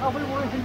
Nou, we worden geen